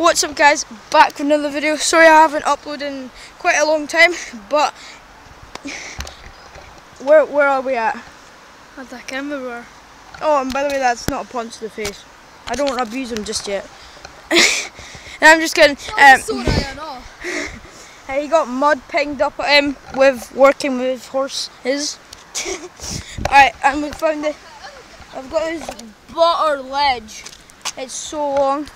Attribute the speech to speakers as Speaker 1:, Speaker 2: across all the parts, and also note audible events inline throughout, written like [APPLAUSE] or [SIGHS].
Speaker 1: What's up guys, back with another video. Sorry I haven't uploaded in quite a long time, but where where are we at?
Speaker 2: At the camera.
Speaker 1: Oh, and by the way, that's not a punch to the face. I don't want to abuse him just yet. and [LAUGHS] I'm just kidding. Um,
Speaker 2: sorry, [LAUGHS] I
Speaker 1: he got mud pinged up at him with working with horses. [LAUGHS] Alright, and we found it. I've got his butter ledge. It's so long.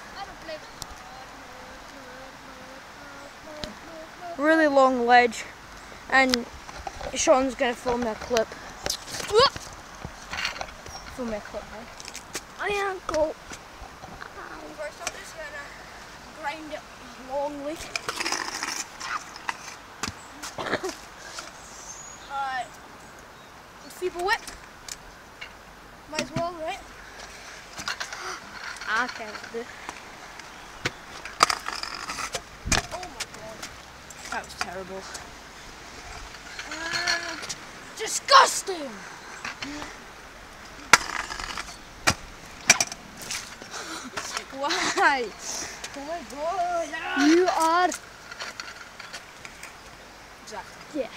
Speaker 1: Really long ledge and Sean's gonna film a clip. Film me a clip, right?
Speaker 2: My uncle.
Speaker 1: First I'm just gonna grind it longly. Alright. Feeble whip. Might as well, right? [GASPS]
Speaker 2: I can't do.
Speaker 1: That was terrible. Uh, disgusting! Why? Oh god!
Speaker 2: You are.
Speaker 1: Exactly.
Speaker 2: Yeah.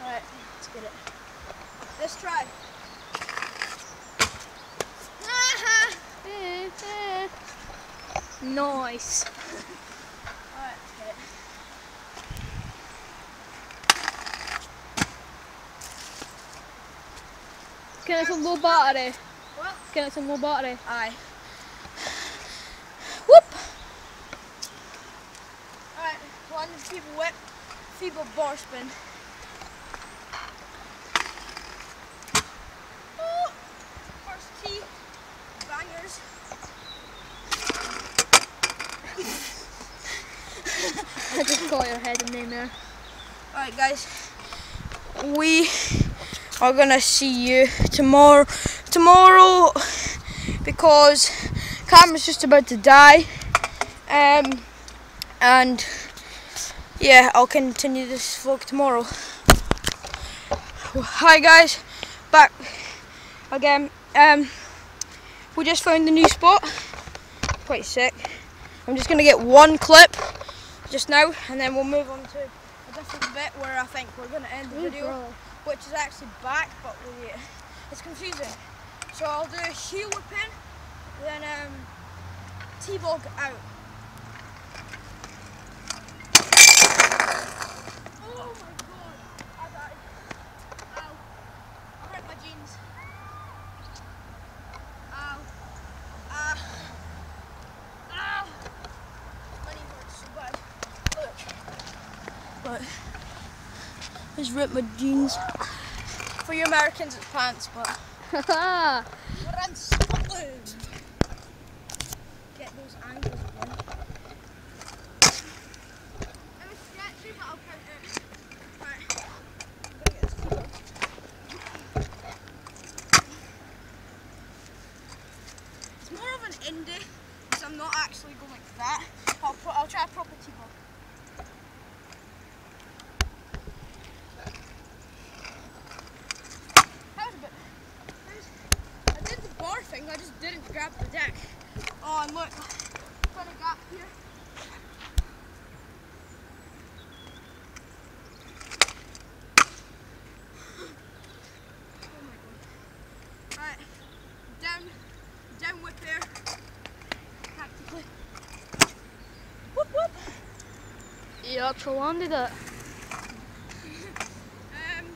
Speaker 1: Alright, let's get it. Let's try.
Speaker 2: Nice.
Speaker 1: Alright, let's get it.
Speaker 2: Can I some more battery?
Speaker 1: What?
Speaker 2: Can I some more battery?
Speaker 1: Aye. Whoop! Alright, one feeble whip, feeble bar spin.
Speaker 2: I just got your head in there.
Speaker 1: Alright guys, we are gonna see you tomorrow tomorrow because camera's just about to die. Um and yeah, I'll continue this vlog tomorrow. Hi guys, back again. Um we just found the new spot. Quite sick. I'm just gonna get one clip just now and then we'll move on to a different bit where I think we're going to end the video, which is actually back, but we, it's confusing. So I'll do a heel whip in, then um, T-bog out. Oh my god, I died. Ow. I hurt my jeans. Ow. Ah. Ah. My knee hurts so bad. Look. But I just ripped my jeans. For you Americans, it's pants, but we're in Scotland. Get those angles again. I'll indie, because I'm not actually going like that. I'll, I'll try a proper T-ball. That was a bit. that was- I did the bar thing, I just didn't grab the deck. Oh, and look, gap here.
Speaker 2: You actually landed it.
Speaker 1: Um,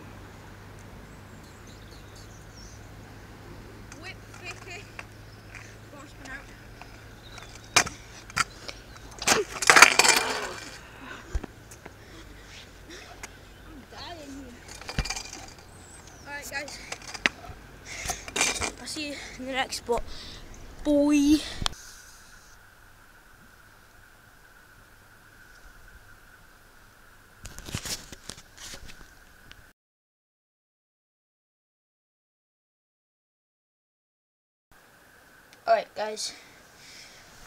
Speaker 1: whip 50. Bar spin out. I'm dying here. Alright guys. I'll see you in the next spot. Boy. Alright guys,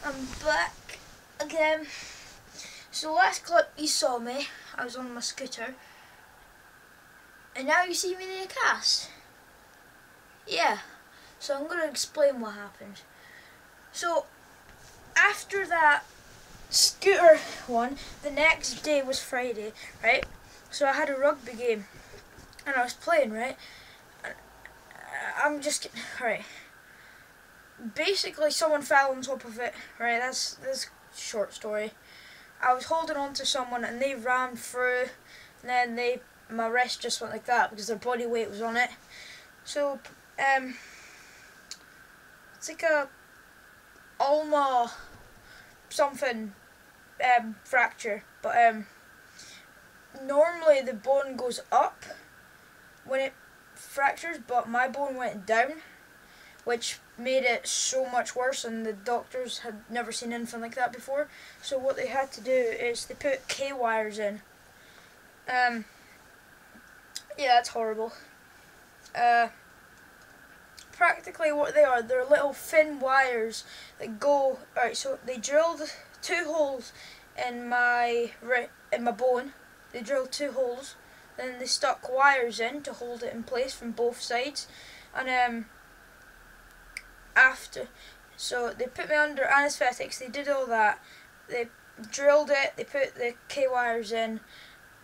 Speaker 1: I'm back again. So last clip you saw me, I was on my scooter. And now you see me in a cast. Yeah. So I'm gonna explain what happened. So after that scooter one, the next day was Friday, right? So I had a rugby game and I was playing, right? I'm just kidding. right. Basically, someone fell on top of it. Right, that's this short story. I was holding on to someone and they ran through. And then they, my wrist just went like that because their body weight was on it. So, um, it's like a ulna something um, fracture, but um, normally the bone goes up when it fractures, but my bone went down, which made it so much worse, and the doctors had never seen anything like that before. So what they had to do is they put K wires in. Um, yeah, that's horrible. Uh, practically what they are, they're little thin wires that go. Alright, so they drilled two holes in my in my bone. They drilled two holes then they stuck wires in to hold it in place from both sides. And um, after, so they put me under anaesthetics. They did all that. They drilled it. They put the K wires in.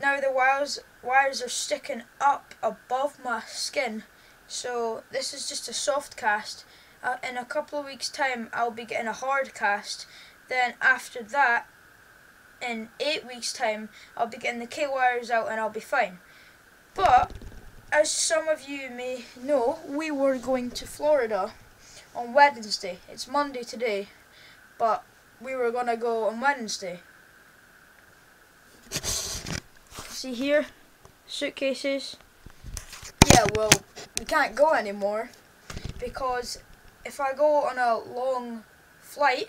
Speaker 1: Now the wires wires are sticking up above my skin. So this is just a soft cast. Uh, in a couple of weeks' time, I'll be getting a hard cast. Then after that, in eight weeks' time, I'll be getting the K wires out and I'll be fine. But, as some of you may know, we were going to Florida on Wednesday. It's Monday today, but we were going to go on Wednesday. See here? Suitcases. Yeah, well, we can't go anymore because if I go on a long flight,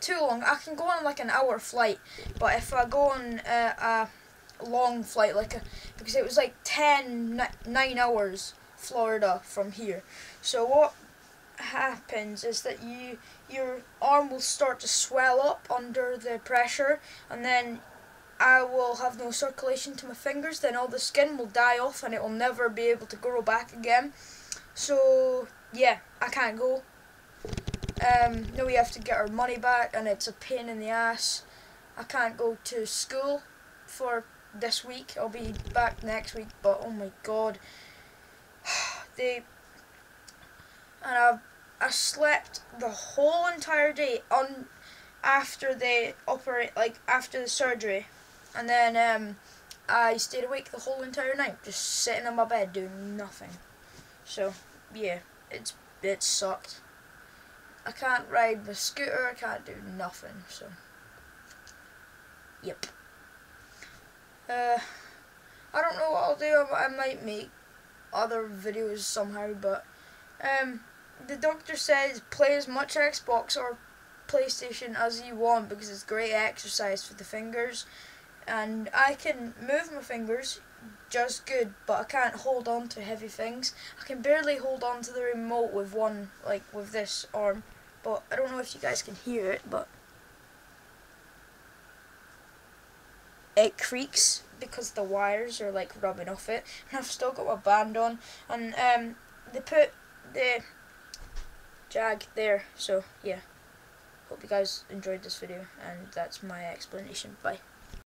Speaker 1: too long. I can go on like an hour flight, but if I go on uh, a long flight, like a, because it was like 10, 9 hours Florida from here. So what happens is that you your arm will start to swell up under the pressure and then I will have no circulation to my fingers then all the skin will die off and it will never be able to grow back again so yeah I can't go um, now we have to get our money back and it's a pain in the ass. I can't go to school for this week. I'll be back next week, but oh my god. [SIGHS] they and I I slept the whole entire day on after they operate like after the surgery. And then um I stayed awake the whole entire night, just sitting on my bed doing nothing. So yeah, it's it sucked. I can't ride the scooter, I can't do nothing, so. Yep. Uh, I don't know what I'll do, I might make other videos somehow, but, um, the doctor says play as much Xbox or PlayStation as you want because it's great exercise for the fingers and I can move my fingers just good but I can't hold on to heavy things. I can barely hold on to the remote with one like with this arm but I don't know if you guys can hear it, but it creaks because the wires are like rubbing off it, and I've still got my band on, and um, they put the jag there, so yeah. Hope you guys enjoyed this video, and that's my explanation. Bye.